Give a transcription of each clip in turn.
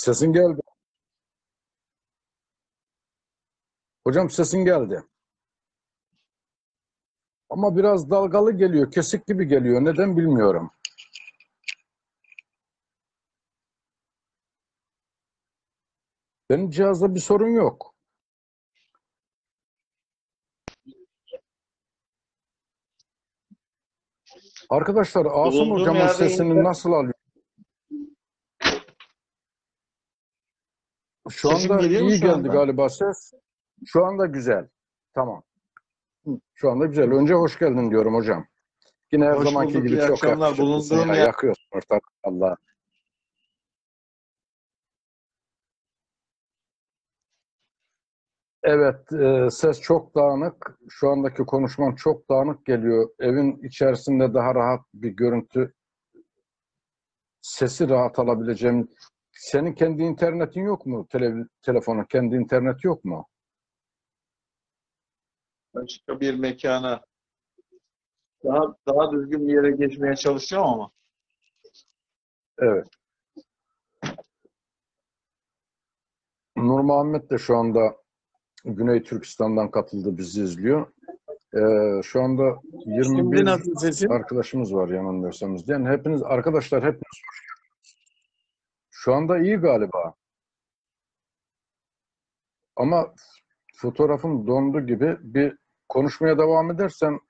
Sesin geldi. Hocam sesin geldi. Ama biraz dalgalı geliyor, kesik gibi geliyor. Neden bilmiyorum. Benim cihazda bir sorun yok. Arkadaşlar Asım Bulunduğum hocamın yerde sesini nasıl alıyor? Şu Sesim anda geliyor mu iyi şu geldi anda? galiba ses. Şu anda güzel. Tamam. Şu anda güzel. Önce hoş geldin diyorum hocam. Yine her Hoş zamanki bulduk, gibi iyi çok akşamlar. yakışıklısın Bulunduğum ya. yer- Yakıyorsun ortak Allah. Evet, e, ses çok dağınık. Şu andaki konuşman çok dağınık geliyor. Evin içerisinde daha rahat bir görüntü, sesi rahat alabileceğim. Senin kendi internetin yok mu? Tele, telefonun kendi internet yok mu? Başka bir mekana daha daha düzgün bir yere geçmeye çalışacağım ama Evet. Nur Muhammed de şu anda Güney Türkistan'dan katıldı, bizi izliyor. Ee, şu anda şimdi 21 nasıl sesim? arkadaşımız var yanılmıyorsam izleyen. Hepiniz, arkadaşlar hepiniz hoş. Şu anda iyi galiba. Ama fotoğrafım dondu gibi bir konuşmaya devam edersen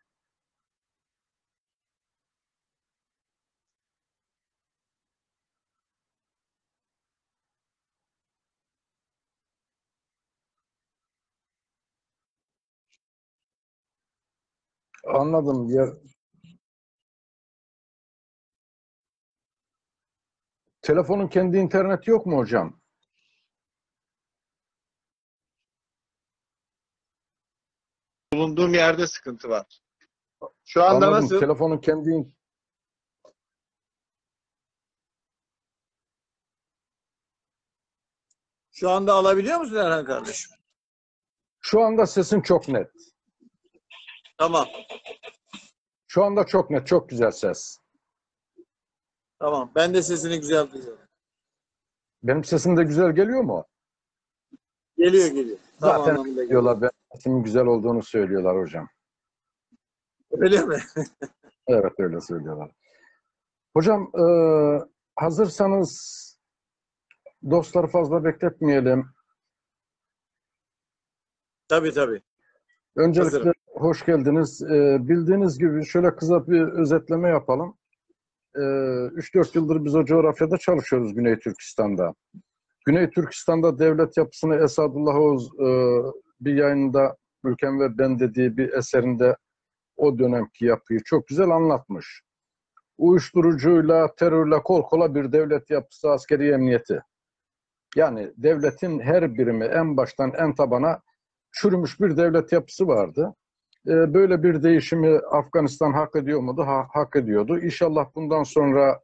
anladım. Ya, telefonun kendi interneti yok mu hocam? Bulunduğum yerde sıkıntı var. Şu anda Anladım. nasıl? Telefonun kendi Şu anda alabiliyor musun Erhan kardeşim? Şu anda sesin çok net. Tamam. Şu anda çok net, çok güzel ses. Tamam. Ben de sesini güzel duyuyorum. Benim sesim de güzel geliyor mu? Geliyor geliyor. Tam Zaten anlamında geliyor. diyorlar ben sesimin güzel olduğunu söylüyorlar hocam. Öyle mi? Evet öyle söylüyorlar. Hocam e, hazırsanız dostları fazla bekletmeyelim. tabii tabii. Öncelikle Hazırım. hoş geldiniz. E, bildiğiniz gibi şöyle kısa bir özetleme yapalım. E, 3-4 yıldır biz o coğrafyada çalışıyoruz Güney Türkistan'da. Güney Türkistan'da devlet yapısını Esadullah Oğuz e, bir yayında Ülkem ve Ben dediği bir eserinde o dönemki yapıyı çok güzel anlatmış. Uyuşturucuyla, terörle kol kola bir devlet yapısı, askeri emniyeti. Yani devletin her birimi en baştan en tabana çürümüş bir devlet yapısı vardı. Ee, Böyle bir değişimi Afganistan hak ediyor muydu? Ha- hak ediyordu. İnşallah bundan sonra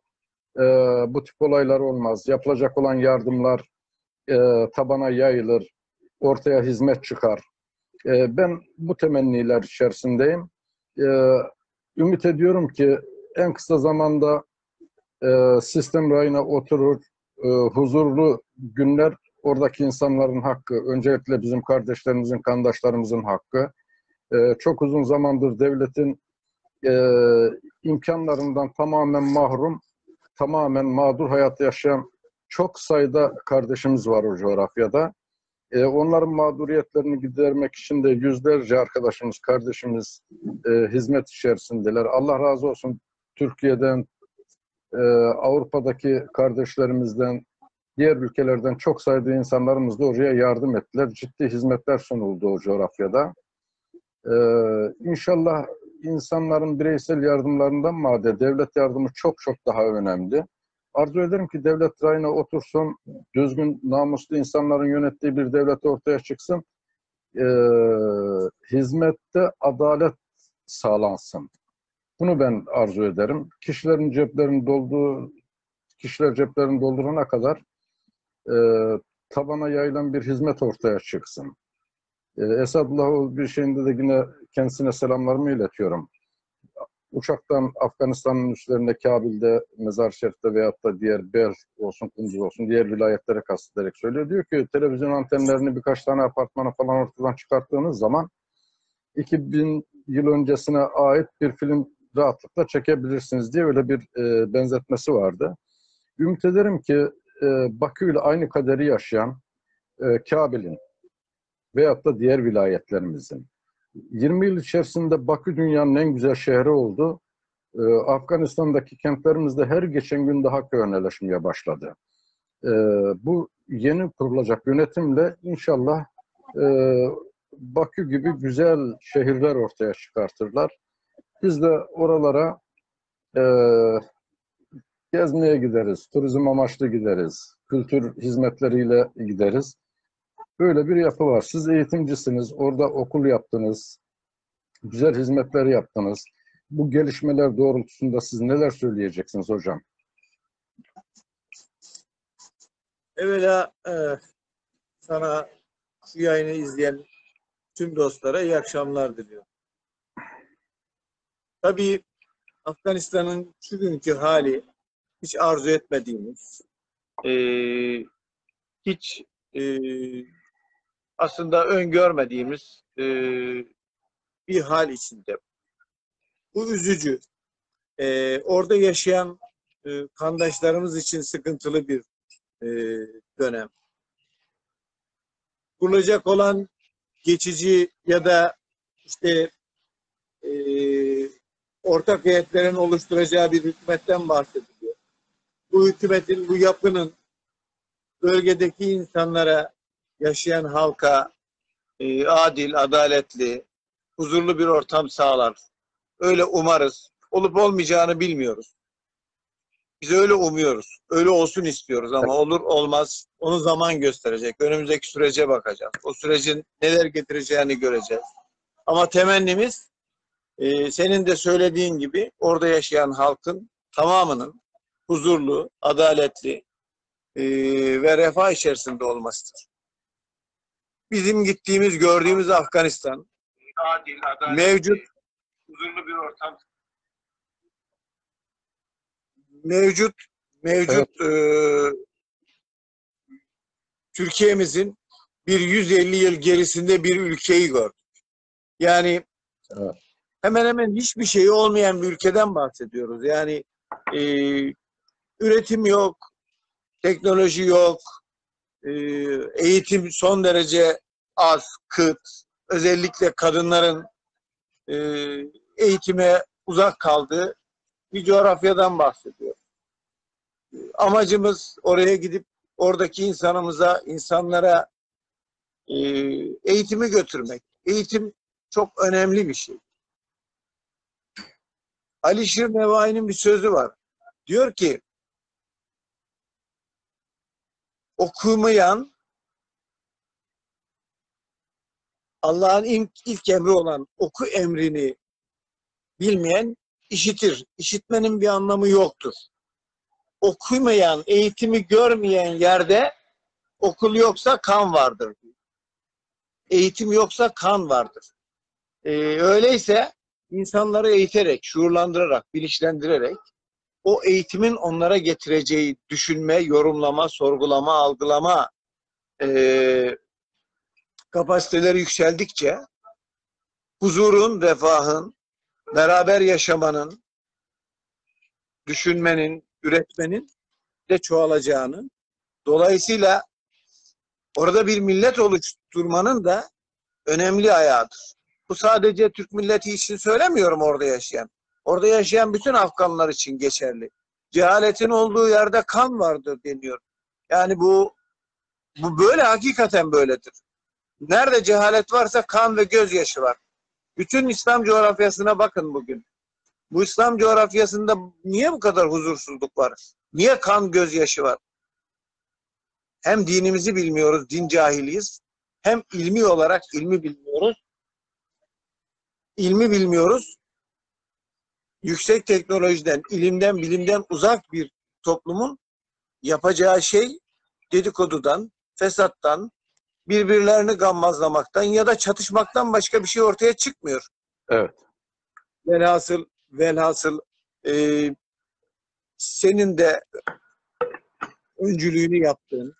e, bu tip olaylar olmaz. Yapılacak olan yardımlar e, tabana yayılır, ortaya hizmet çıkar. E, ben bu temenniler içerisindeyim. E, ümit ediyorum ki en kısa zamanda e, sistem rayına oturur, e, huzurlu günler oradaki insanların hakkı, öncelikle bizim kardeşlerimizin, kandaşlarımızın hakkı. E, çok uzun zamandır devletin e, imkanlarından tamamen mahrum, tamamen mağdur hayat yaşayan çok sayıda kardeşimiz var o coğrafyada. E, onların mağduriyetlerini gidermek için de yüzlerce arkadaşımız, kardeşimiz e, hizmet içerisindeler. Allah razı olsun Türkiye'den, Avrupa'daki kardeşlerimizden, diğer ülkelerden çok sayıda insanlarımız da oraya yardım ettiler. Ciddi hizmetler sunuldu o coğrafyada. E, inşallah insanların bireysel yardımlarından made devlet yardımı çok çok daha önemli. Arzu ederim ki devlet rayına otursun, düzgün, namuslu insanların yönettiği bir devlet ortaya çıksın. Ee, hizmette adalet sağlansın. Bunu ben arzu ederim. Kişilerin ceplerini dolduğu, kişiler ceplerini doldurana kadar e, tabana yayılan bir hizmet ortaya çıksın. E, Esadullah o bir şeyinde de yine kendisine selamlarımı iletiyorum. uçaktan Afganistan'ın üstlerinde Kabil'de, Mezar Şerif'te veyahut da diğer Bel olsun, Kunduz olsun diğer vilayetlere kastederek söylüyor. Diyor ki televizyon antenlerini birkaç tane apartmana falan ortadan çıkarttığınız zaman 2000 yıl öncesine ait bir film rahatlıkla çekebilirsiniz diye öyle bir e, benzetmesi vardı. Ümit ederim ki e, Bakü ile aynı kaderi yaşayan e, Kabil'in veyahut da diğer vilayetlerimizin 20 yıl içerisinde Bakü dünyanın en güzel şehri oldu. E, Afganistan'daki kentlerimizde her geçen gün daha köhneleşmeye başladı. E, bu yeni kurulacak yönetimle inşallah e, Bakü gibi güzel şehirler ortaya çıkartırlar. Biz de oralara e, gezmeye gideriz, turizm amaçlı gideriz, kültür hizmetleriyle gideriz. Böyle bir yapı var. Siz eğitimcisiniz, orada okul yaptınız, güzel hizmetler yaptınız. Bu gelişmeler doğrultusunda siz neler söyleyeceksiniz hocam? Evvela e, sana şu yayını izleyen tüm dostlara iyi akşamlar diliyorum. Tabii Afganistan'ın şu günkü hali hiç arzu etmediğimiz, e, hiç e, aslında öngörmediğimiz e, bir hal içinde. Bu üzücü. E, orada yaşayan e, kandaşlarımız için sıkıntılı bir e, dönem. Kurulacak olan geçici ya da işte e, ortak heyetlerin oluşturacağı bir hükümetten bahsediliyor. Bu hükümetin, bu yapının bölgedeki insanlara, yaşayan halka e, adil, adaletli, huzurlu bir ortam sağlar. Öyle umarız. Olup olmayacağını bilmiyoruz. Biz öyle umuyoruz. Öyle olsun istiyoruz ama olur olmaz onu zaman gösterecek. Önümüzdeki sürece bakacağız. O sürecin neler getireceğini göreceğiz. Ama temennimiz e, senin de söylediğin gibi orada yaşayan halkın tamamının huzurlu, adaletli e, ve refah içerisinde olmasıdır. Bizim gittiğimiz, gördüğümüz Afganistan Adil, adaletli, mevcut huzurlu bir ortam. mevcut mevcut e, Türkiye'mizin bir 150 yıl gerisinde bir ülkeyi gördük. Yani Evet. hemen hemen hiçbir şeyi olmayan bir ülkeden bahsediyoruz. Yani e, üretim yok, teknoloji yok, e, eğitim son derece az, kıt. Özellikle kadınların e, eğitime uzak kaldığı bir coğrafyadan bahsediyor. Amacımız oraya gidip oradaki insanımıza, insanlara e, eğitimi götürmek. Eğitim çok önemli bir şey. Alişir Nevai'nin bir sözü var. Diyor ki okumayan Allah'ın ilk, ilk emri olan oku emrini bilmeyen işitir. İşitmenin bir anlamı yoktur. Okumayan, eğitimi görmeyen yerde okul yoksa kan vardır. Eğitim yoksa kan vardır. Ee, öyleyse insanları eğiterek, şuurlandırarak, bilinçlendirerek o eğitimin onlara getireceği düşünme, yorumlama, sorgulama, algılama ee, kapasiteleri yükseldikçe huzurun, refahın, beraber yaşamanın, düşünmenin, üretmenin de çoğalacağını, dolayısıyla orada bir millet oluşturmanın da önemli ayağıdır. Bu sadece Türk milleti için söylemiyorum orada yaşayan. Orada yaşayan bütün Afganlar için geçerli. Cehaletin olduğu yerde kan vardır deniyor. Yani bu bu böyle hakikaten böyledir. Nerede cehalet varsa kan ve gözyaşı var. Bütün İslam coğrafyasına bakın bugün. Bu İslam coğrafyasında niye bu kadar huzursuzluk var? Niye kan gözyaşı var? Hem dinimizi bilmiyoruz, din cahiliyiz. Hem ilmi olarak ilmi bilmiyoruz. İlmi bilmiyoruz. Yüksek teknolojiden, ilimden, bilimden uzak bir toplumun yapacağı şey dedikodudan, fesattan, birbirlerini gammazlamaktan ya da çatışmaktan başka bir şey ortaya çıkmıyor. Evet. Velhasıl velhasıl e, senin de öncülüğünü yaptığın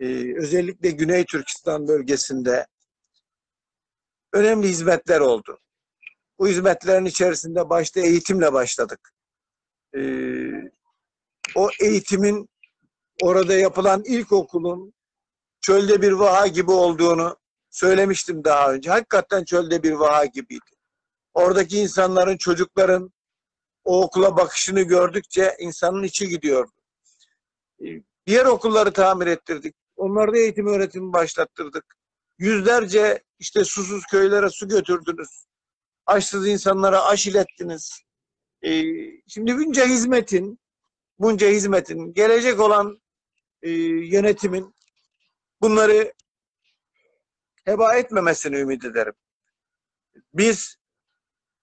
e, özellikle Güney Türkistan bölgesinde önemli hizmetler oldu. Bu hizmetlerin içerisinde başta eğitimle başladık. E, o eğitimin orada yapılan ilkokulun çölde bir vaha gibi olduğunu söylemiştim daha önce. Hakikaten çölde bir vaha gibiydi. Oradaki insanların, çocukların o okula bakışını gördükçe insanın içi gidiyordu. Ee, Diğer okulları tamir ettirdik. Onlarda eğitim öğretimi başlattırdık. Yüzlerce işte susuz köylere su götürdünüz. Açsız insanlara aş ilettiniz. Ee, Şimdi bunca hizmetin, bunca hizmetin, gelecek olan e, yönetimin bunları heba etmemesini ümit ederim. Biz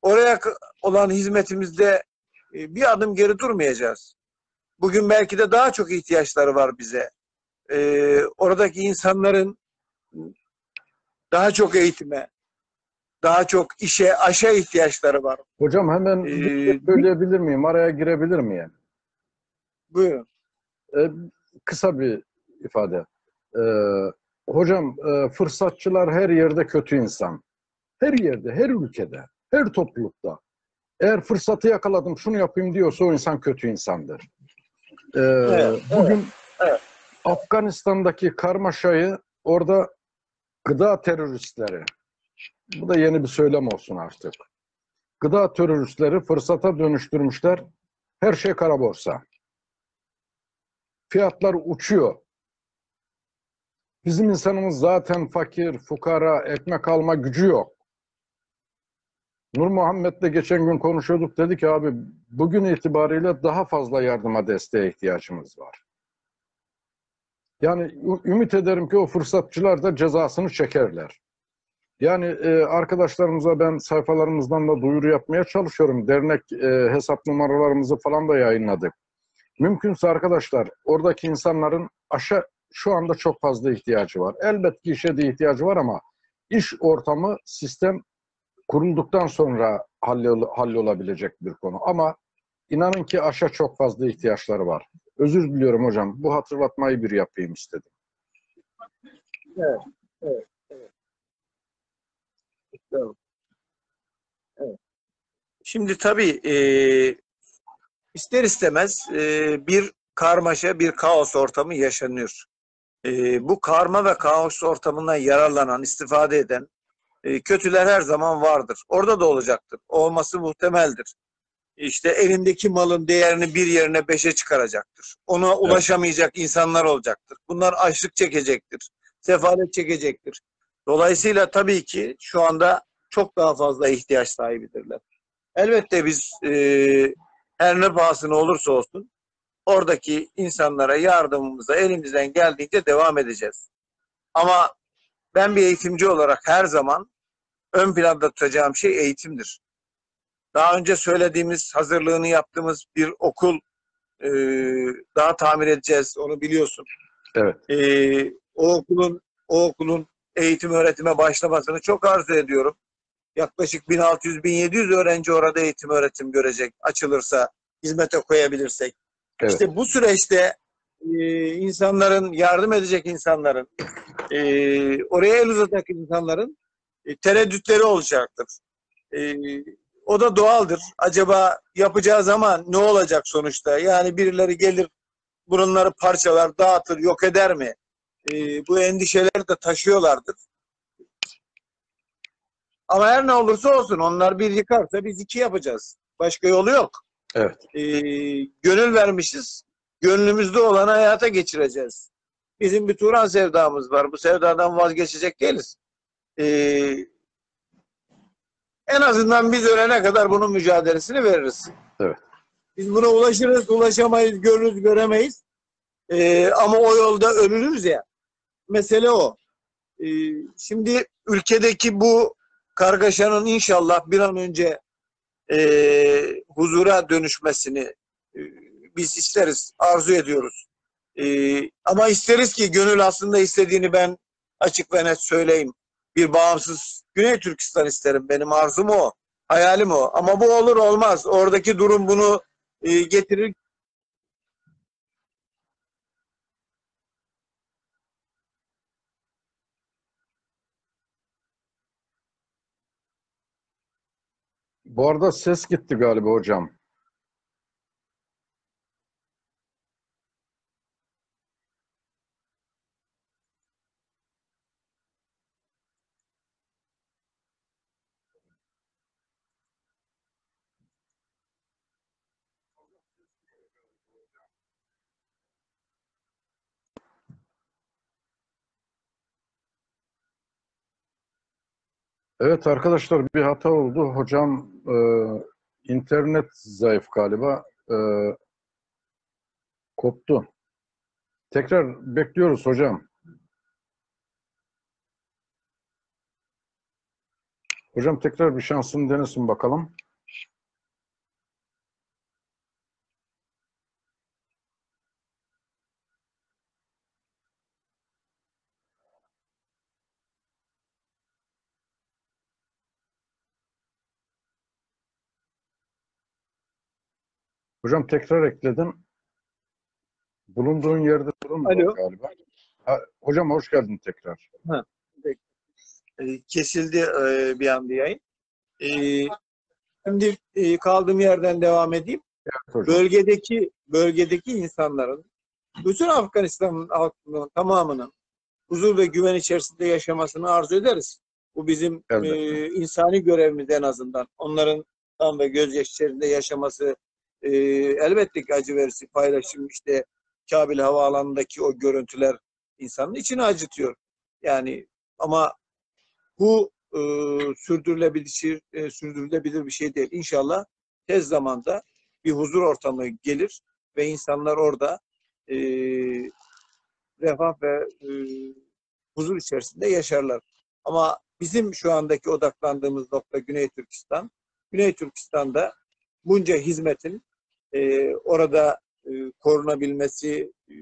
oraya olan hizmetimizde e, bir adım geri durmayacağız. Bugün belki de daha çok ihtiyaçları var bize. Ee, oradaki insanların daha çok eğitime, daha çok işe, aşa ihtiyaçları var. Hocam hemen bir şey Ee, söyleyebilir miyim? Araya girebilir miyim? Buyurun. Ee, kısa bir ifade. Ee, hocam e, fırsatçılar her yerde kötü insan. Her yerde, her ülkede, her toplulukta. Eğer fırsatı yakaladım şunu yapayım diyorsa o insan kötü insandır. Ee, Evet, bugün evet. Afganistan'daki karmaşayı orada gıda teröristleri, bu da yeni bir söylem olsun artık. Gıda teröristleri fırsata dönüştürmüşler. Her şey kara borsa. Fiyatlar uçuyor. Bizim insanımız zaten fakir, fukara, ekmek alma gücü yok. Nur Muhammed'le geçen gün konuşuyorduk. Dedi ki abi bugün itibariyle daha fazla yardıma desteğe ihtiyacımız var. Yani ümit ederim ki o fırsatçılar da cezasını çekerler. Yani e, arkadaşlarımıza ben sayfalarımızdan da duyuru yapmaya çalışıyorum. Dernek e, hesap numaralarımızı falan da yayınladık. Mümkünse arkadaşlar oradaki insanların aşağı şu anda çok fazla ihtiyacı var. Elbette işe de ihtiyacı var ama iş ortamı sistem kurulduktan sonra hallol- hallolabilecek bir konu. Ama inanın ki aşa çok fazla ihtiyaçları var. Özür diliyorum hocam. Bu hatırlatmayı bir yapayım istedim. Tamam. Evet. Şimdi tabii e, ister istemez e, bir karmaşa, bir kaos ortamı yaşanıyor. E, bu karma ve kaos ortamından yararlanan, istifade eden e, kötüler her zaman vardır. Orada da olacaktır. Olması muhtemeldir. İşte elindeki malın değerini bir yerine beşe çıkaracaktır. Ona ulaşamayacak insanlar olacaktır. Bunlar açlık çekecektir. Sefalet çekecektir. Dolayısıyla tabii ki şu anda çok daha fazla ihtiyaç sahibidirler. Elbette biz e, her ne pahasına olursa olsun oradaki insanlara yardımımıza elimizden geldiğince devam edeceğiz. Ama ben bir eğitimci olarak her zaman ön planda tutacağım şey eğitimdir. Daha önce söylediğimiz, hazırlığını yaptığımız bir okul e, daha tamir edeceğiz. Onu biliyorsun. Evet. E, o okulun o okulun eğitim öğretime başlamasını çok arzu ediyorum. Yaklaşık 1600-1700 öğrenci orada eğitim öğretim görecek açılırsa, hizmete koyabilirsek. Evet. İşte bu süreçte e, insanların, yardım edecek insanların, e, oraya el uzatacak insanların e, tereddütleri olacaktır. E, o da doğaldır. Acaba yapacağı zaman ne olacak sonuçta? Yani birileri gelir burunları parçalar, dağıtır, yok eder mi? E, bu endişeleri de taşıyorlardır. Ama her ne olursa olsun onlar bir yıkarsa biz iki yapacağız. Başka yolu yok. Evet. E, gönül vermişiz. Gönlümüzde olanı hayata geçireceğiz. Bizim bir Turan sevdamız var. Bu sevdadan vazgeçecek değiliz. E, en azından biz ölene kadar bunun mücadelesini veririz. Evet. Biz buna ulaşırız, ulaşamayız, görürüz, göremeyiz. E, ama o yolda ölürüz ya. Mesele o. E, şimdi ülkedeki bu kargaşanın inşallah bir an önce e, huzura dönüşmesini e, biz isteriz, arzu ediyoruz. E, ama isteriz ki gönül aslında istediğini ben açık ve net söyleyeyim. Bir bağımsız Güney Türkistan isterim. Benim arzum o. Hayalim o. Ama bu olur olmaz. Oradaki durum bunu e, getirir. Bu arada ses gitti galiba hocam. Evet arkadaşlar bir hata oldu. Hocam e, internet zayıf galiba. E, koptu. Tekrar bekliyoruz hocam. Hocam tekrar bir şansını denesin bakalım. Hocam tekrar ekledim. Bulunduğun yerde sorun var galiba. Ha, hocam hoş geldin tekrar. E, kesildi e, bir anda yayın. E, şimdi e, kaldığım yerden devam edeyim. Evet hocam. Bölgedeki bölgedeki insanların bütün Afganistan halkının tamamının huzur ve güven içerisinde yaşamasını arzu ederiz. Bu bizim Elbette. e, insani görevimiz en azından. Onların kan ve gözyaşı içerisinde yaşaması e, elbette ki acı verici paylaşım işte Kabil havaalanındaki o görüntüler insanın içini acıtıyor. Yani ama bu e, sürdürülebilir, e, sürdürülebilir bir şey değil. İnşallah tez zamanda bir huzur ortamı gelir ve insanlar orada e, refah ve e, huzur içerisinde yaşarlar. Ama bizim şu andaki odaklandığımız nokta Güney Türkistan. Güney Türkistan'da bunca hizmetin e, orada e, korunabilmesi, e,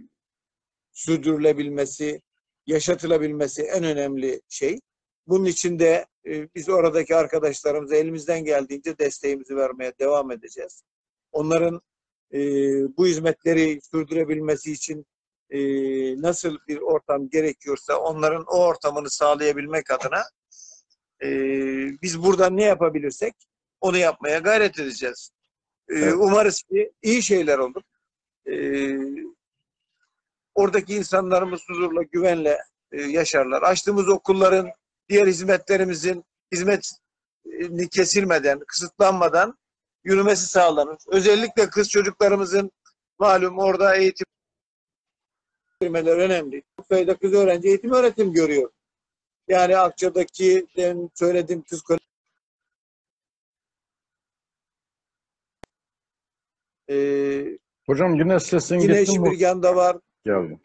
sürdürülebilmesi, yaşatılabilmesi en önemli şey. Bunun için de e, biz oradaki arkadaşlarımıza elimizden geldiğince desteğimizi vermeye devam edeceğiz. Onların e, bu hizmetleri sürdürebilmesi için e, nasıl bir ortam gerekiyorsa onların o ortamını sağlayabilmek adına e, biz buradan ne yapabilirsek onu yapmaya gayret edeceğiz. E, Evet. Umarız ki iyi şeyler olur. E, oradaki insanlarımız huzurla, güvenle e, yaşarlar. Açtığımız okulların, diğer hizmetlerimizin hizmetini kesilmeden, kısıtlanmadan yürümesi sağlanır. Özellikle kız çocuklarımızın malum orada eğitim vermeleri önemli. Çok sayıda kız öğrenci eğitim öğretim görüyor. Yani Akça'daki demin söylediğim kız Ee, Hocam yine sesin yine gitti mi? Var, Geldi.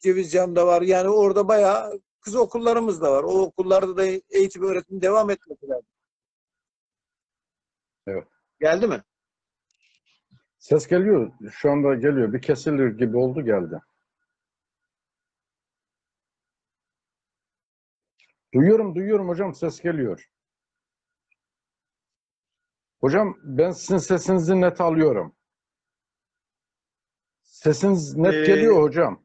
Cevizcan'da var. Yani orada bayağı kız okullarımız da var. O okullarda da eğitim öğretim devam etmesi lazım. Evet. Geldi mi? Ses geliyor. Şu anda geliyor. Bir kesilir gibi oldu geldi. Duyuyorum, duyuyorum hocam. Ses geliyor. Hocam ben sizin sesinizi net alıyorum. Sesiniz net Ee, geliyor hocam.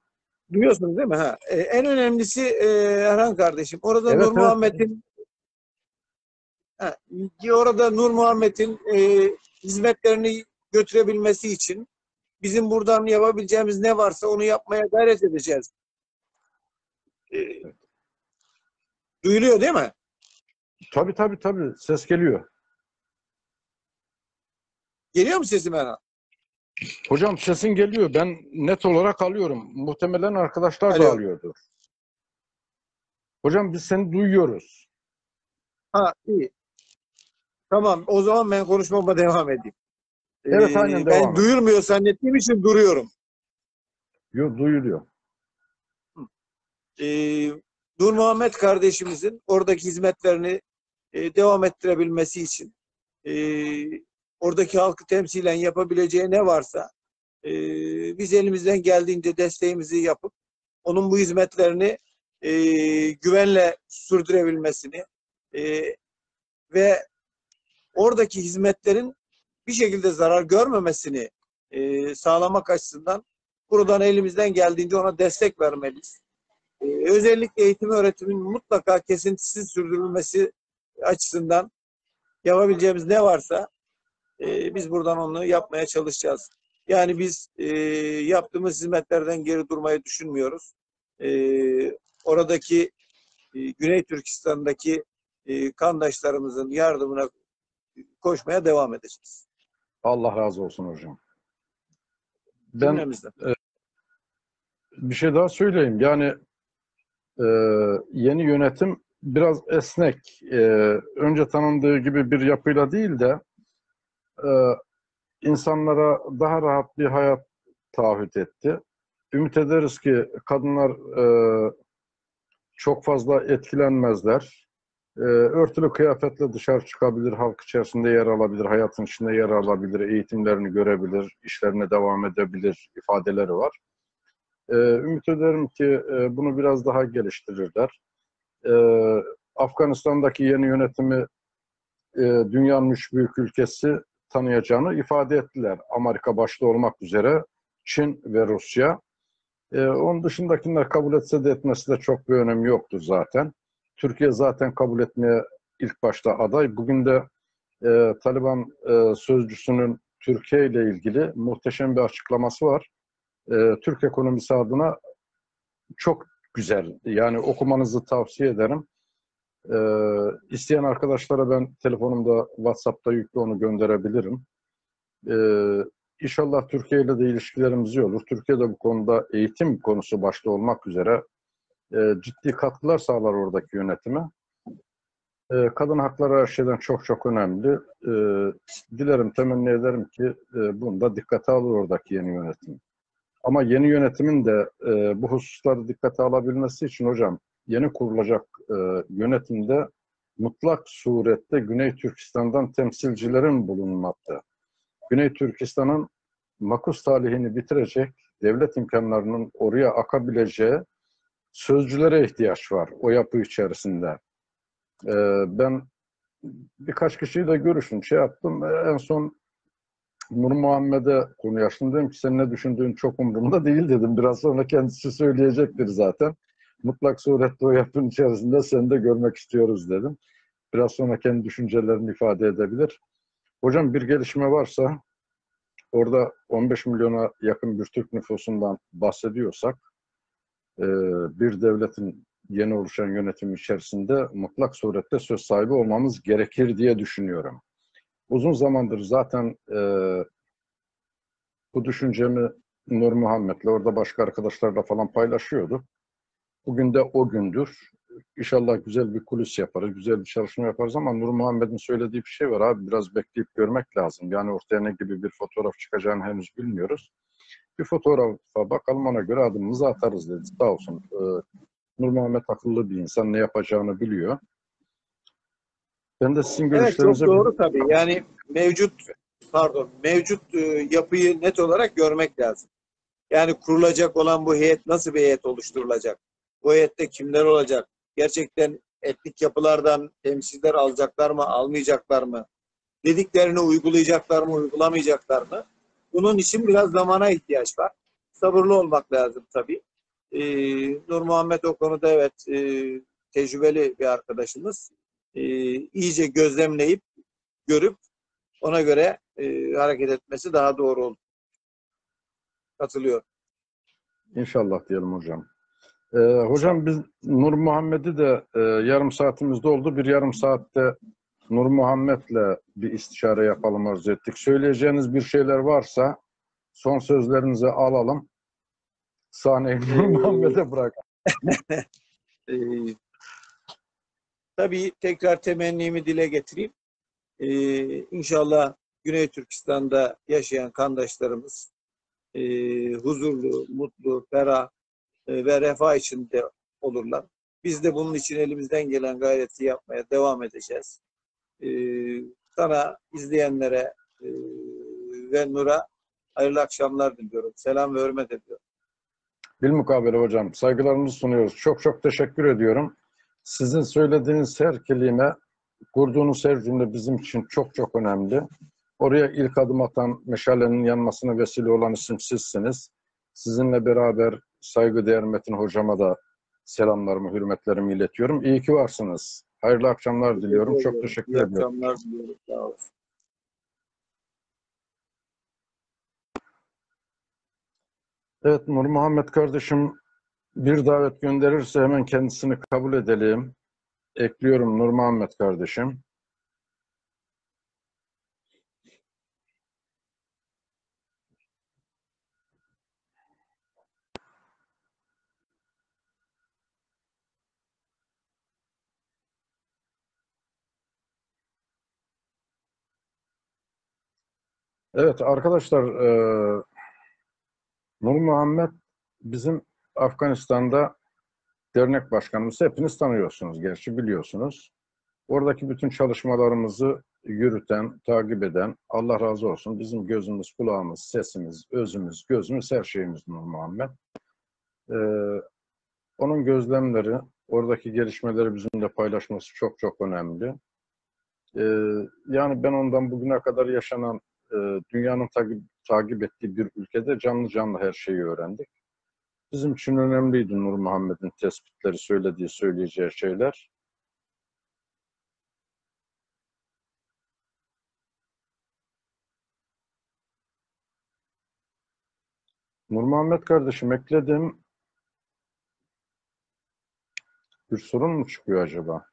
Duyuyorsunuz değil mi? Ha. Ee, en önemlisi e, Erhan kardeşim. Orada Evet, Nur evet. Muhammed'in ha, orada Nur Muhammed'in e, hizmetlerini götürebilmesi için bizim buradan yapabileceğimiz ne varsa onu yapmaya gayret edeceğiz. Ee, duyuluyor değil mi? Tabii tabii tabii. Ses geliyor. Geliyor mu sesim Erhan? Hocam sesin geliyor. Ben net olarak alıyorum. Muhtemelen arkadaşlar da Alo. alıyordur. Hocam biz seni duyuyoruz. Ha iyi. Tamam o zaman ben konuşmama devam edeyim. Evet, Ee, aynen, Ben devam et. duyulmuyor zannettiğim için duruyorum. Yo, duyuluyor. Ee, Nur Muhammed kardeşimizin oradaki hizmetlerini e, devam ettirebilmesi için e, oradaki halkı temsilen yapabileceği ne varsa e, biz elimizden geldiğince desteğimizi yapıp onun bu hizmetlerini e, güvenle sürdürebilmesini e, ve oradaki hizmetlerin bir şekilde zarar görmemesini e, sağlamak açısından buradan elimizden geldiğince ona destek vermeliyiz. E, özellikle eğitim öğretimin mutlaka kesintisiz sürdürülmesi açısından yapabileceğimiz ne varsa e, biz buradan onu yapmaya çalışacağız. Yani biz e, yaptığımız hizmetlerden geri durmayı düşünmüyoruz. E, oradaki e, Güney Türkistan'daki e, kandaşlarımızın yardımına koşmaya devam edeceğiz. Allah razı olsun hocam. Ben Cümlemizden. bir şey daha söyleyeyim. Yani e, yeni yönetim biraz esnek. E, önce tanındığı gibi bir yapıyla değil de e, insanlara daha rahat bir hayat taahhüt etti. Ümit ederiz ki kadınlar e, çok fazla etkilenmezler. E, örtülü kıyafetle dışarı çıkabilir, halk içerisinde yer alabilir, hayatın içinde yer alabilir, eğitimlerini görebilir, işlerine devam edebilir ifadeleri var. E, ümit ederim ki e, bunu biraz daha geliştirirler. E, Afganistan'daki yeni yönetimi e, dünyanın üç büyük ülkesi tanıyacağını ifade ettiler. Amerika başta olmak üzere Çin ve Rusya. E, onun dışındakiler kabul etse de etmesi de çok bir önemi yoktur zaten. Türkiye zaten kabul etmeye ilk başta aday. Bugün de e, Taliban e, sözcüsünün Türkiye ile ilgili muhteşem bir açıklaması var. E, Türk ekonomisi adına çok güzel. Yani okumanızı tavsiye ederim. E, isteyen arkadaşlara ben telefonumda WhatsApp'ta yüklü onu gönderebilirim. E, İnşallah Türkiye ile de ilişkilerimiz iyi olur. Türkiye de bu konuda eğitim konusu başta olmak üzere e, ciddi katkılar sağlar oradaki yönetime. E, kadın hakları her şeyden çok çok önemli. E, dilerim, temenni ederim ki e, bunu da dikkate alır oradaki yeni yönetim. Ama yeni yönetimin de e, bu hususları dikkate alabilmesi için hocam yeni kurulacak e, yönetimde mutlak surette Güney Türkistan'dan temsilcilerin bulunmakta. Güney Türkistan'ın makus talihini bitirecek, devlet imkanlarının oraya akabileceği sözcülere ihtiyaç var o yapı içerisinde. Ee, ben birkaç kişiyle görüştüm, şey yaptım. En son Nur Muhammed'e konu açtım. Dedim ki senin ne düşündüğün çok umurumda değil dedim. Biraz sonra kendisi söyleyecektir zaten. Mutlak surette o yapının içerisinde seni de görmek istiyoruz dedim. Biraz sonra kendi düşüncelerini ifade edebilir. Hocam bir gelişme varsa orada 15 milyona yakın bir Türk nüfusundan bahsediyorsak e, bir devletin yeni oluşan yönetim içerisinde mutlak surette söz sahibi olmamız gerekir diye düşünüyorum. Uzun zamandır zaten e, bu düşüncemi Nur Muhammed'le orada başka arkadaşlarla falan paylaşıyorduk. Bugün de o gündür. İnşallah güzel bir kulis yaparız, güzel bir çalışma yaparız ama Nur Muhammed'in söylediği bir şey var abi. Biraz bekleyip görmek lazım. Yani ortaya ne gibi bir fotoğraf çıkacağını henüz bilmiyoruz. Bir fotoğrafa bakalım ona göre adımımızı atarız dedi. Sağ olsun. Ee, Nur Muhammed akıllı bir insan. Ne yapacağını biliyor. Ben de sizin Evet çok görüşlerinize... doğru tabii. Yani mevcut pardon mevcut e, yapıyı net olarak görmek lazım. Yani kurulacak olan bu heyet nasıl bir heyet oluşturulacak? Bu heyette kimler olacak? Gerçekten etnik yapılardan temsiller alacaklar mı, almayacaklar mı? Dediklerini uygulayacaklar mı, uygulamayacaklar mı? Bunun için biraz zamana ihtiyaç var. Sabırlı olmak lazım tabii. Ee, Nur Muhammed o konuda evet e, tecrübeli bir arkadaşımız. Ee, iyice gözlemleyip, görüp ona göre e, hareket etmesi daha doğru olur. Katılıyor. İnşallah diyelim hocam. Ee, hocam biz Nur Muhammed'i de e, yarım saatimizde oldu. Bir yarım saatte Nur Muhammed'le bir istişare yapalım arzu ettik. Söyleyeceğiniz bir şeyler varsa son sözlerinizi alalım. Sahneyi Nur Ee, Muhammed'e bırak. Ee, tabii tekrar temennimi dile getireyim. Ee, inşallah Güney Türkistan'da yaşayan kandaşlarımız e, huzurlu, mutlu, ferah e, ve refah içinde olurlar. Biz de bunun için elimizden gelen gayreti yapmaya devam edeceğiz. Ee, sana, izleyenlere e, ve Nur'a hayırlı akşamlar diliyorum. Selam ve hürmet ediyorum. Bilmukabele hocam. Saygılarımızı sunuyoruz. Çok çok teşekkür ediyorum. Sizin söylediğiniz her kelime Kurduğunuz her cümle bizim için çok çok önemli. Oraya ilk adım atan, meşalenin yanmasına vesile olan isim sizsiniz. Sizinle beraber saygıdeğer Metin hocama da selamlarımı, hürmetlerimi iletiyorum. İyi ki varsınız. Hayırlı akşamlar diliyorum. Çok teşekkür İyi ediyorum. akşamlar diliyorum. Sağ olun. Evet Nur Muhammed kardeşim bir davet gönderirse hemen kendisini kabul edelim. Ekliyorum Nur Muhammed kardeşim. Evet arkadaşlar eee Nur Muhammed bizim Afganistan'da dernek başkanımız. Hepiniz tanıyorsunuz gerçi biliyorsunuz. Oradaki bütün çalışmalarımızı yürüten, takip eden, Allah razı olsun bizim gözümüz, kulağımız, sesimiz, özümüz, gözümüz, her şeyimiz Nur Muhammed. Ee, onun gözlemleri, oradaki gelişmeleri bizimle paylaşması çok çok önemli. Ee, yani ben ondan bugüne kadar yaşanan e, dünyanın takip, takip ettiği bir ülkede canlı canlı her şeyi öğrendik. Bizim için önemliydi Nur Muhammed'in tespitleri, söylediği, söyleyeceği şeyler. Nur Muhammed kardeşim ekledim. Bir sorun mu çıkıyor acaba?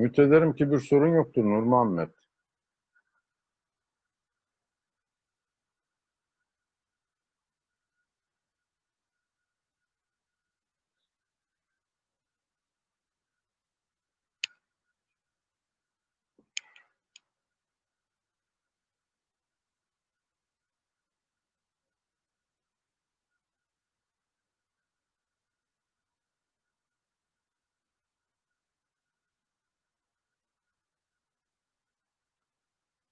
Ümit ederim ki bir sorun yoktur Nur Muhammed.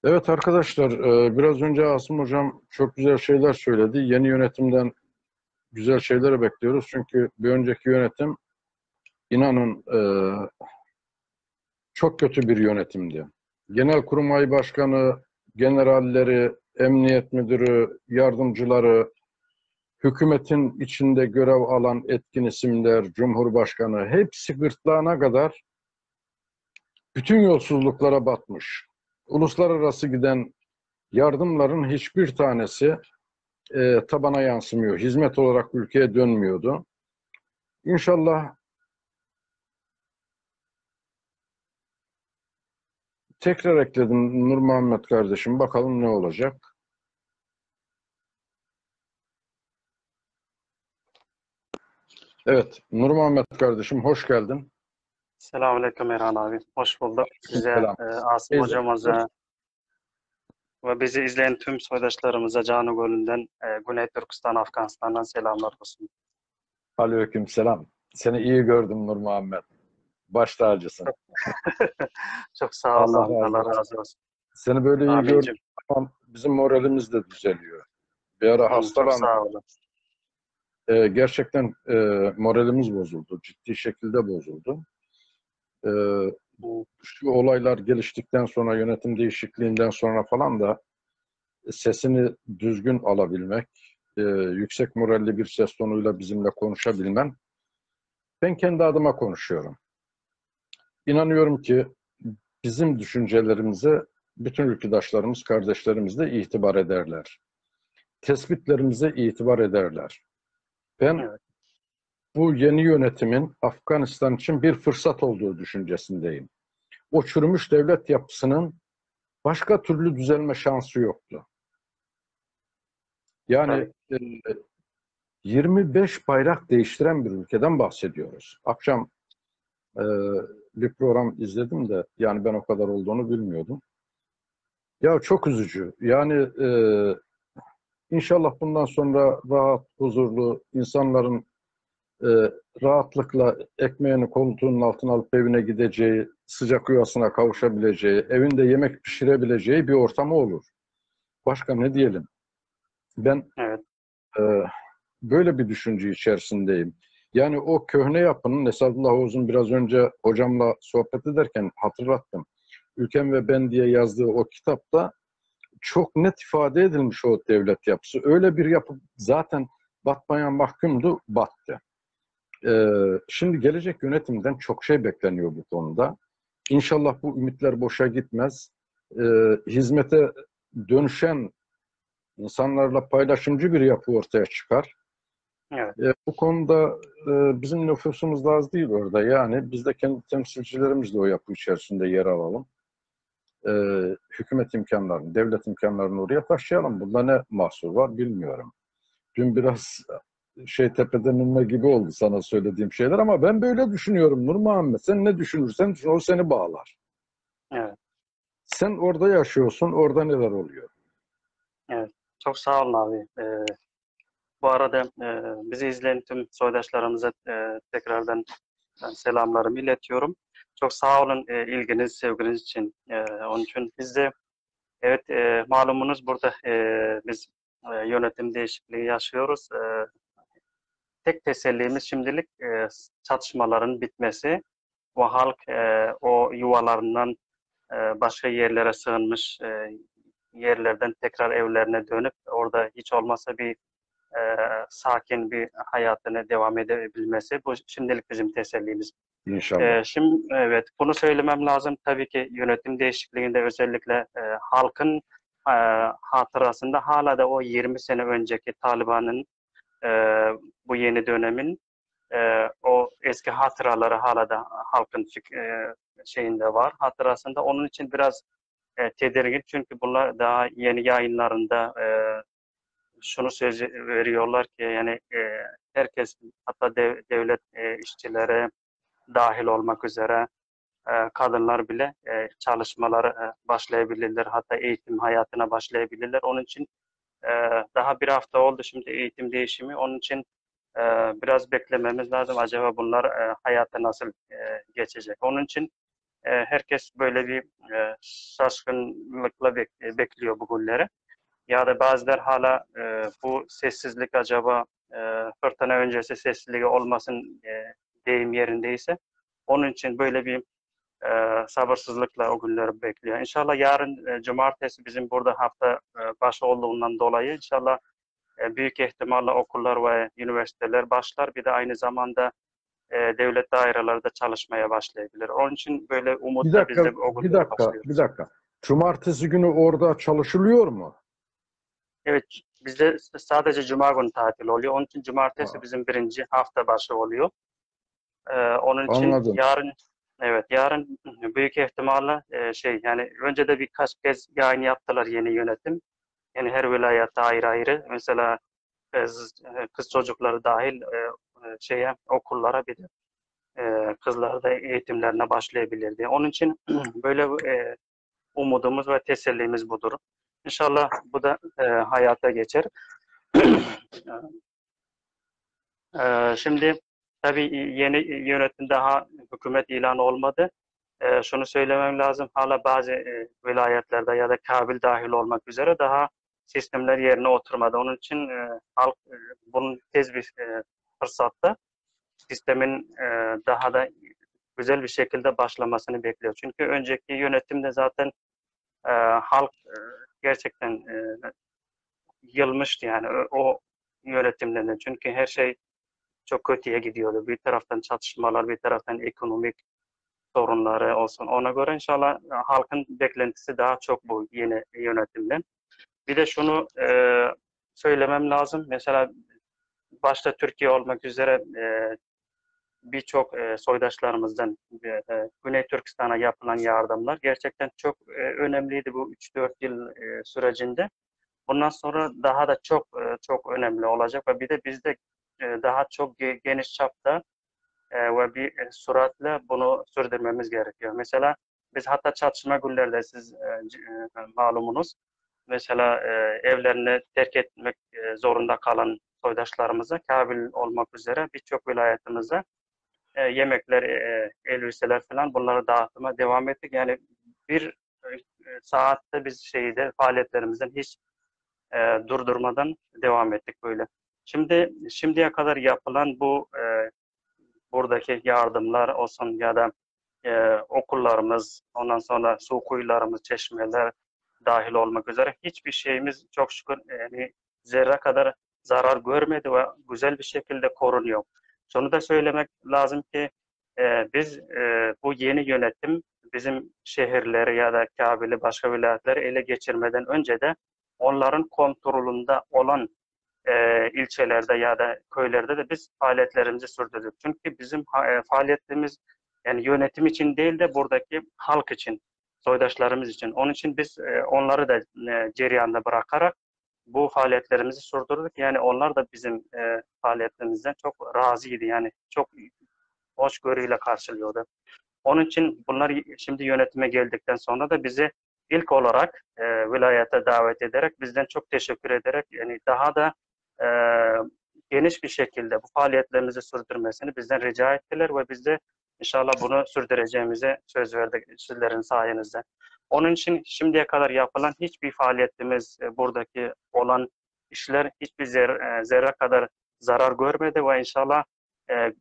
Evet arkadaşlar, e, biraz önce Asım Hocam çok güzel şeyler söyledi. Yeni yönetimden güzel şeyleri bekliyoruz. Çünkü bir önceki yönetim inanın e, çok kötü bir yönetimdi. Genelkurmay Başkanı, generalleri, emniyet müdürü, yardımcıları, hükümetin içinde görev alan etkin isimler, cumhurbaşkanı hepsi gırtlağına kadar bütün yolsuzluklara batmış uluslararası giden yardımların hiçbir tanesi e, tabana yansımıyor. Hizmet olarak ülkeye dönmüyordu. İnşallah tekrar ekledim Nur Muhammed kardeşim. Bakalım ne olacak. Evet, Nur Muhammed kardeşim hoş geldin. Selamünaleyküm Erhan abi. Hoş bulduk. Size, Selam. e, Asım Biz- hocamıza ve bizi izleyen tüm soydaşlarımıza Canı Gölü'nden, e, Güney Türkistan, Afganistan'dan selamlar olsun. Aleyküm selam. Seni iyi gördüm Nur Muhammed. Baş tacısın. Çok sağ olun. Allah Allah, razı olsun. Seni böyle iyi gördüm. Zaman bizim moralimiz de düzeliyor. Bir ara Çok sağ olun. Ee, gerçekten e, moralimiz bozuldu. Ciddi şekilde bozuldu. Ee, şu olaylar geliştikten sonra, yönetim değişikliğinden sonra falan da sesini düzgün alabilmek, e, yüksek moralli bir ses tonuyla bizimle konuşabilmen, ben kendi adıma konuşuyorum. İnanıyorum ki bizim düşüncelerimize bütün ülküdaşlarımız, kardeşlerimiz de itibar ederler. Tespitlerimize itibar ederler. Ben Evet. Bu yeni yönetimin Afganistan için bir fırsat olduğu düşüncesindeyim. O çürümüş devlet yapısının başka türlü düzelme şansı yoktu. Yani e, 25 bayrak değiştiren bir ülkeden bahsediyoruz. Akşam e, bir program izledim de yani ben o kadar olduğunu bilmiyordum. Ya çok üzücü. Yani e, inşallah bundan sonra rahat, huzurlu insanların e, rahatlıkla ekmeğini koltuğunun altına alıp evine gideceği, sıcak yuvasına kavuşabileceği, evinde yemek pişirebileceği bir ortamı olur. Başka ne diyelim? Ben Evet. e, böyle bir düşünce içerisindeyim. Yani o köhne yapının Esadullah Oğuz'un biraz önce hocamla sohbet ederken hatırlattım. Ülkem ve Ben diye yazdığı o kitapta çok net ifade edilmiş o devlet yapısı. Öyle bir yapı zaten batmaya mahkumdu, battı. Ee, şimdi gelecek yönetimden çok şey bekleniyor bu konuda. İnşallah bu ümitler boşa gitmez. Ee, hizmete dönüşen insanlarla paylaşımcı bir yapı ortaya çıkar. Evet. E, bu konuda e, bizim nüfusumuz da az değil orada. Yani biz de kendi temsilcilerimizle o yapı içerisinde yer alalım. E, hükümet imkanlarını, devlet imkanlarını oraya taşıyalım. Bunda ne mahsur var bilmiyorum. Dün biraz şey tepeden inme gibi oldu sana söylediğim şeyler ama ben böyle düşünüyorum Nur Muhammed. Sen ne düşünürsen düşün, o seni bağlar. Evet. Sen orada yaşıyorsun, orada neler oluyor? Çok sağ olun abi. Ee, bu arada e, bizi izleyen tüm soydaşlarımıza e, tekrardan ben selamlarımı iletiyorum. Çok sağ olun e, ilginiz, sevginiz için. E, onun için biz de evet e, malumunuz burada e, biz e, yönetim değişikliği yaşıyoruz. E, tek tesellimiz şimdilik e, çatışmaların bitmesi. O halk e, o yuvalarından e, başka yerlere sığınmış e, yerlerden tekrar evlerine dönüp orada hiç olmazsa bir e, sakin bir hayatını devam edebilmesi bu şimdilik bizim tesellimiz. İnşallah. E, şimdi evet bunu söylemem lazım tabii ki yönetim değişikliğinde özellikle e, halkın e, hatırasında hala da o 20 sene önceki Taliban'ın e, bu yeni dönemin e, o eski hatıraları hala da halkın e, şeyinde var hatırasında. Onun için biraz e, tedirgin çünkü bunlar daha yeni yayınlarında e, şunu söz veriyorlar ki yani e, herkes hatta dev- devlet e, işçileri dahil olmak üzere e, kadınlar bile e, çalışmalara e, başlayabilirler hatta eğitim hayatına başlayabilirler. Onun için e, daha bir hafta oldu şimdi eğitim değişimi. Onun için e, biraz beklememiz lazım. Acaba bunlar e, hayata nasıl e, geçecek? Onun için e, herkes böyle bir e, şaşkınlıkla bek- bekliyor bu günleri. Ya da bazılar hala bu sessizlik acaba fırtına öncesi sessizliği olmasın deyim yerindeyse onun için böyle bir e, sabırsızlıkla o günleri bekliyor. İnşallah yarın e, cumartesi bizim burada hafta e, başı olduğundan dolayı inşallah e, büyük ihtimalle okullar ve üniversiteler başlar. Bir de aynı zamanda e, devlet daireleri çalışmaya başlayabilir. Onun için böyle Bir umutla biz dakika, de o bir dakika, başlıyoruz. bir dakika. Cumartesi günü orada çalışılıyor mu? Evet, bizde sadece cuma günü tatil oluyor. Onun için cumartesi Aa. bizim birinci hafta başı oluyor. Ee, onun için Anladım. yarın evet yarın büyük ihtimalle e, şey yani önce de birkaç kez yayın yaptılar yeni yönetim. Yani her vilayette ayrı ayrı. Mesela kız, kız çocukları dahil e, e, şeye okullara bir e, kızlar da eğitimlerine başlayabilir diye. Onun için böyle e, umudumuz ve tesellimiz budur. İnşallah bu da e, hayata geçer. Ee, şimdi tabii yeni yönetim daha hükümet ilanı olmadı. Ee, şunu söylemem lazım. Hala bazı e, vilayetlerde ya da Kabil dahil olmak üzere daha sistemler yerine oturmadı. Onun için e, halk e, bunun tez bir e, fırsatta sistemin e, daha da güzel bir şekilde başlamasını bekliyor. Çünkü önceki yönetimde zaten e, halk e, gerçekten e, yılmıştı yani o, de. Çünkü her şey çok kötüye gidiyordu. Bir taraftan çatışmalar, bir taraftan ekonomik sorunları olsun. Ona göre inşallah e, halkın beklentisi daha çok bu yeni yönetimden. Bir de şunu e, söylemem lazım. Mesela başta Türkiye olmak üzere e, birçok e, soydaşlarımızdan e, e, Güney Türkistan'a yapılan yardımlar gerçekten çok e, önemliydi bu 3-4 yıl e, sürecinde. Bundan sonra daha da çok e, çok önemli olacak ve bir de bizde daha çok ge- geniş çapta e, ve bir e, süratle bunu sürdürmemiz gerekiyor. Mesela biz hatta çatışma günlerinde siz e, e, malumunuz mesela e, evlerini terk etmek e, zorunda kalan soydaşlarımıza kabil olmak üzere birçok vilayetimize e, yemekler, e, elbiseler falan bunları dağıtmaya devam ettik. Yani bir e, saatte biz şeyde faaliyetlerimizden hiç e, durdurmadan devam ettik böyle. Şimdi şimdiye kadar yapılan bu e, buradaki yardımlar olsun ya da e, okullarımız, ondan sonra su kuyularımız, çeşmeler dahil olmak üzere hiçbir şeyimiz çok şükür yani zerre kadar zarar görmedi ve güzel bir şekilde korunuyor. Şunu da söylemek lazım ki e, biz e, bu yeni yönetim bizim şehirleri ya da Kabil'i başka vilayetleri ele geçirmeden önce de onların kontrolünde olan e, ilçelerde ya da köylerde de biz faaliyetlerimizi sürdürdük. Çünkü bizim e, faaliyetimiz yani yönetim için değil de buradaki halk için, soydaşlarımız için. Onun için biz e, onları da e, cereyanda bırakarak bu faaliyetlerimizi sürdürdük. Yani onlar da bizim e, faaliyetlerimizden çok razıydı. Yani çok hoşgörüyle karşılıyordu. Onun için bunlar şimdi yönetime geldikten sonra da bizi ilk olarak e, vilayete davet ederek bizden çok teşekkür ederek yani daha da e, geniş bir şekilde bu faaliyetlerimizi sürdürmesini bizden rica ettiler ve biz de inşallah bunu sürdüreceğimize söz verdik sizlerin sayenizde. Onun için şimdiye kadar yapılan hiçbir faaliyetimiz e, buradaki olan işler hiçbir zer- e, zerre kadar zarar görmedi ve inşallah e,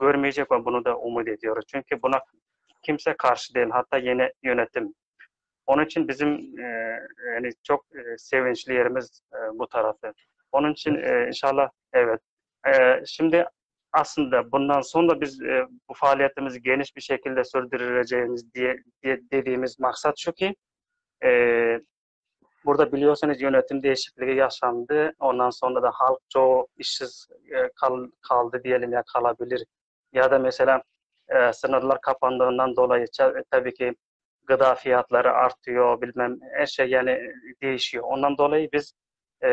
görmeyecek ve bunu da umut ediyoruz. Çünkü buna kimse karşı değil. Hatta yeni yönetim. Onun için bizim e, yani çok e, sevinçli yerimiz e, bu tarafı. Onun için e, inşallah evet. E, şimdi aslında bundan sonra biz e, bu faaliyetimizi geniş bir şekilde sürdüreceğimiz diye, diye dediğimiz maksat şu ki e, burada biliyorsunuz yönetim değişikliği yaşandı. Ondan sonra da halk çoğu işsiz e, kal, kaldı diyelim ya kalabilir. Ya da mesela e, sınırlar kapandığından dolayı ça- tabii ki gıda fiyatları artıyor bilmem her şey yani değişiyor. Ondan dolayı biz e,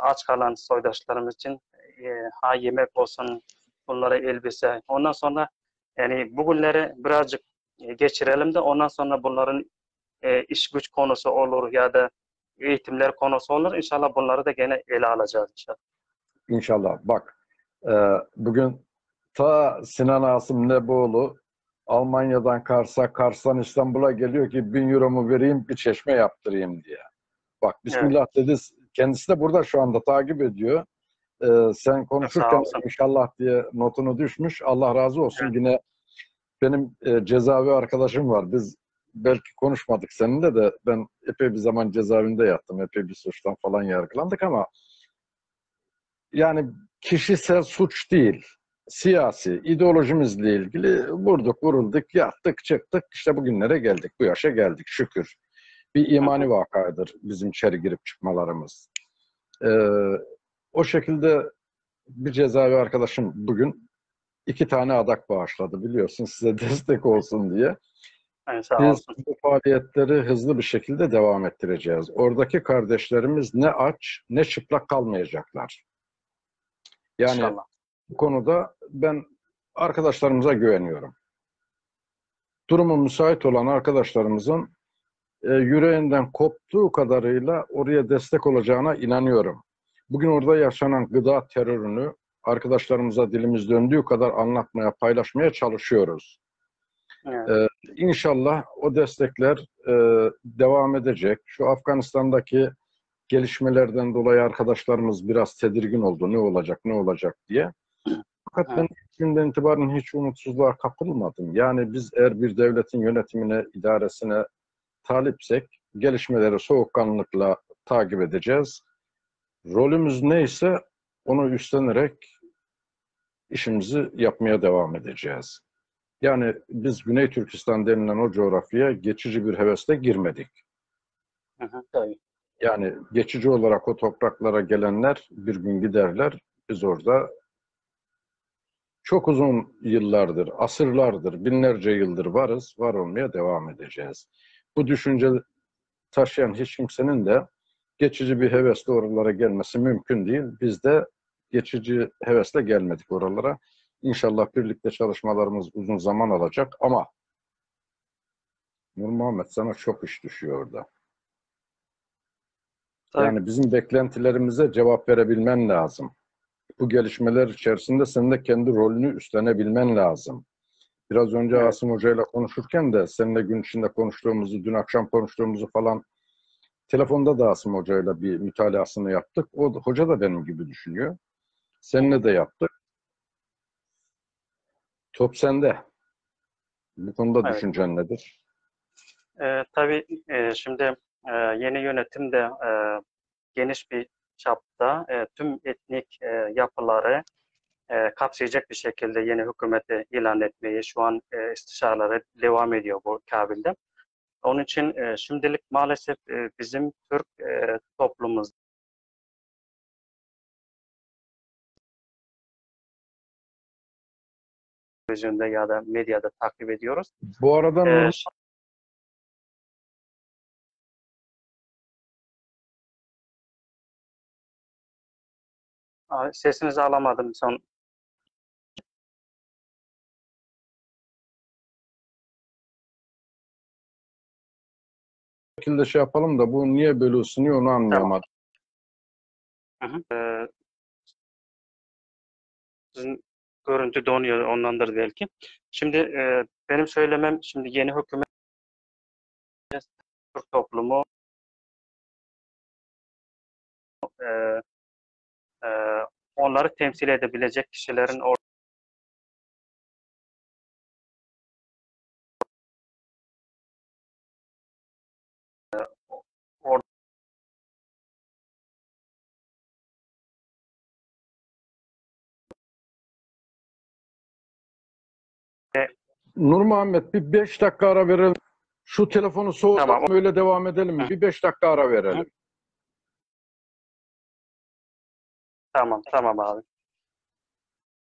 aç kalan soydaşlarımız için e, ha yemek olsun bunlara elbise ondan sonra yani bugünleri birazcık e, geçirelim de ondan sonra bunların e, iş güç konusu olur ya da eğitimler konusu olur. İnşallah bunları da gene ele alacağız inşallah. İnşallah. Bak e, bugün ta Sinan Asım Neboğlu Almanya'dan Kars'a, Kars'tan İstanbul'a geliyor ki bin euromu vereyim bir çeşme yaptırayım diye. Bak Bismillah dedi. Kendisi de burada şu anda takip ediyor. E, sen konuşurken inşallah diye notunu düşmüş. Allah razı olsun. Yine benim e, cezaevi arkadaşım var. Biz belki konuşmadık seninle de ben epey bir zaman cezaevinde yattım. Epey bir suçtan falan yargılandık ama yani kişisel suç değil. Siyasi, ideolojimizle ilgili vurduk, vurulduk, yattık, çıktık. İşte bugünlere geldik. Bu yaşa geldik şükür. Bir imani vakadır bizim içeri girip çıkmalarımız. Ee, o şekilde bir cezaevi arkadaşım bugün iki tane adak bağışladı biliyorsun size destek olsun diye. Yani sağ Biz olsun. bu faaliyetleri hızlı bir şekilde devam ettireceğiz. Oradaki kardeşlerimiz ne aç ne çıplak kalmayacaklar. Yani İnşallah. bu konuda ben arkadaşlarımıza güveniyorum. Durumu müsait olan arkadaşlarımızın e, yüreğinden koptuğu kadarıyla oraya destek olacağına inanıyorum. Bugün orada yaşanan gıda terörünü arkadaşlarımıza dilimiz döndüğü kadar anlatmaya, paylaşmaya çalışıyoruz. Evet. İnşallah o destekler e, devam edecek. Şu Afganistan'daki gelişmelerden dolayı arkadaşlarımız biraz tedirgin oldu. Ne olacak, ne olacak diye. Fakat ben ilk günden itibaren hiç umutsuzluğa kapılmadım. Yani biz eğer bir devletin yönetimine, idaresine talipsek gelişmeleri soğukkanlılıkla takip edeceğiz. Rolümüz neyse onu üstlenerek işimizi yapmaya devam edeceğiz. Yani biz Güney Türkistan denilen o coğrafyaya geçici bir hevesle girmedik. Hı hı, tabii. Yani geçici olarak o topraklara gelenler bir gün giderler. Biz orada çok uzun yıllardır, asırlardır, binlerce yıldır varız, var olmaya devam edeceğiz. Bu düşünce taşıyan hiç kimsenin de geçici bir hevesle oralara gelmesi mümkün değil. Biz de geçici hevesle gelmedik oralara. İnşallah birlikte çalışmalarımız uzun zaman alacak ama Nur Muhammed sana çok iş düşüyor orada. Tabii. Yani bizim beklentilerimize cevap verebilmen lazım. Bu gelişmeler içerisinde senin de kendi rolünü üstlenebilmen lazım. Biraz önce Evet. Asım Hoca ile konuşurken de seninle gün içinde konuştuğumuzu, dün akşam konuştuğumuzu falan telefonda da Asım Hoca ile bir mütalaasını yaptık. O hoca da benim gibi düşünüyor. Seninle de yaptık. Top sende. Bu konuda Evet. düşüncen nedir? E, tabii e, şimdi e, yeni yönetim de e, geniş bir çapta e, tüm etnik e, yapıları e, kapsayacak bir şekilde yeni hükümeti ilan etmeyi şu an e, istişareleri devam ediyor bu kabilde. Onun için e, şimdilik maalesef e, bizim Türk e, toplumumuz televizyonda ya da medyada takip ediyoruz. Bu arada E, Aa, Sesinizi alamadım son. Şekilde şey yapalım da bu niye böyle ısınıyor onu anlayamadım. Hı. Ee, sizin görüntü donuyor ondandır belki. Şimdi e, benim söylemem şimdi yeni hükümet Türk toplumu e, e, onları temsil edebilecek kişilerin or- Nur Muhammed bir beş dakika ara verelim. Şu telefonu soğutalım Tamam. öyle devam edelim mi? Bir beş dakika ara verelim. Tamam, tamam abi.